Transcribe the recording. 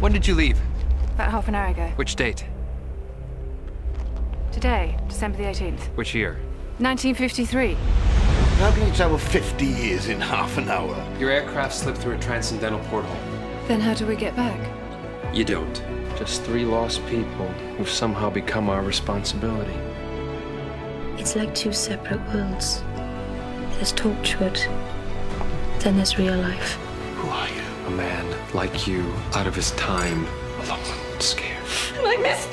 When did you leave? About half an hour ago. Which date? Today, December the 18th. Which year? 1953. How can you travel 50 years in half an hour? Your aircraft slipped through a transcendental porthole. Then how do we get back? You don't. Just three lost people who've somehow become our responsibility. It's like two separate worlds. There's Torchwood, then there's real life. Who are you? A man like you, out of his time, alone, scared. I missed